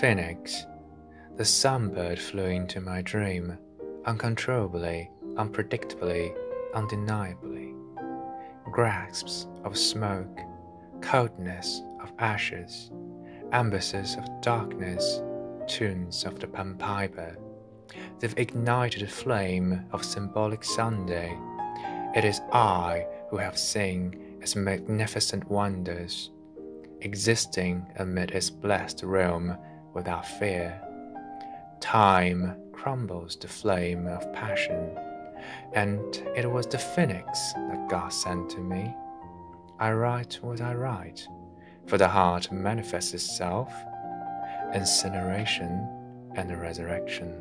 Phoenix, the sunbird flew into my dream, uncontrollably, unpredictably, undeniably. Grasps of smoke, coldness of ashes, embassies of darkness, tunes of the panpiper. They've ignited the flame of symbolic Sunday. It is I who have seen its magnificent wonders, existing amid its blessed realm without fear. Time crumbles the flame of passion, and it was the phoenix that God sent to me. I write what I write, for the heart manifests itself, incineration and resurrection.